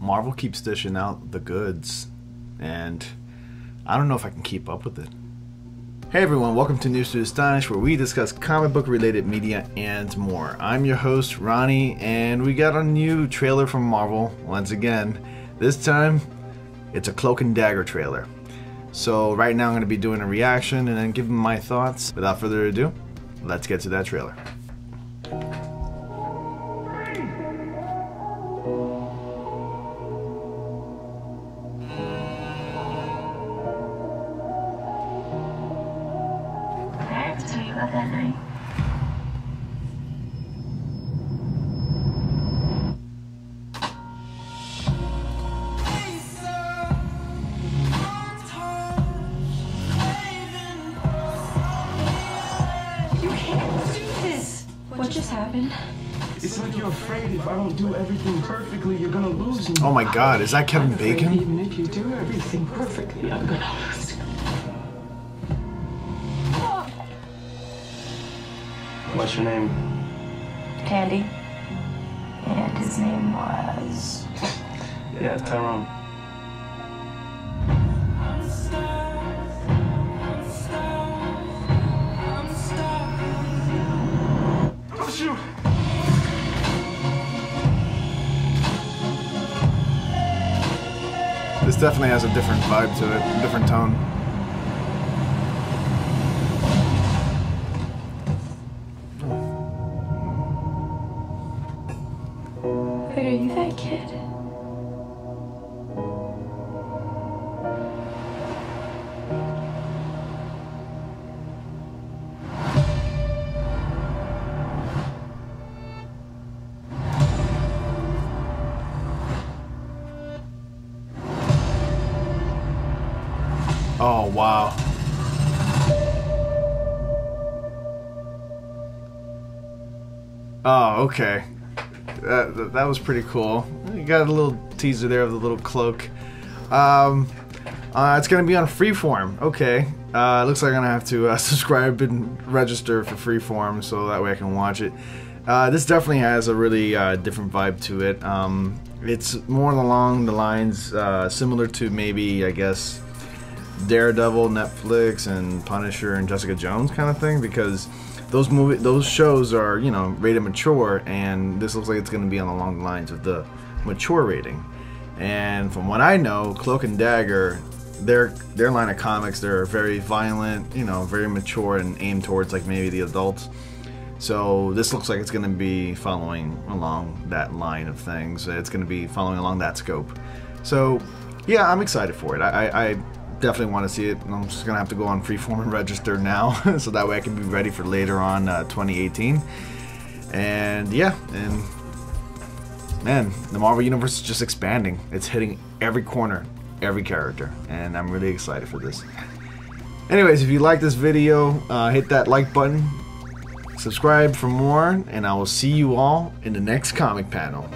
Marvel keeps dishing out the goods, and I don't know if I can keep up with it. Hey everyone, welcome to News to Astonish, where we discuss comic book related media and more. I'm your host, Ronnie, and we got a new trailer from Marvel once again. This time, it's a Cloak and Dagger trailer. So, right now, I'm going to be doing a reaction and then giving my thoughts. Without further ado, let's get to that trailer. About that night. You can't do this. What just happened? It's like you're afraid if I don't do everything perfectly, you're gonna lose me. Oh my god, is that Kevin Bacon? Even if you do everything perfectly, I'm gonna lose. What's your name? Tandy. And his name was. Yeah, Tyrone. Oh shoot! This definitely has a different vibe to it, different tone. You that kid? Oh, wow. Oh, okay. That, that, was pretty cool. You got a little teaser there of the little cloak. Um, uh, it's to be on Freeform. Okay. Uh, looks like I'm to have to uh, subscribe and register for Freeform so that way I can watch it. Uh, this definitely has a really uh, different vibe to it. Um, it's more along the lines uh, similar to maybe, I guess, Daredevil, Netflix, and Punisher and Jessica Jones kind of thing because those movie those shows are you know rated mature, and this looks like it's going to be on along the lines of the mature rating. And from what I know, Cloak and Dagger, their their line of comics, they're very violent, you know, very mature and aimed towards like maybe the adults. So this looks like it's going to be following along that line of things. It's going to be following along that scope. So yeah, I'm excited for it. I, I, I definitely want to see it. I'm just to have to go on Freeform and register now, so that way I can be ready for later on uh, 2018. And yeah, and man, the Marvel Universe is just expanding. It's hitting every corner, every character, and I'm really excited for this. Anyways, if you like this video, uh, hit that like button, subscribe for more, and I will see you all in the next comic panel.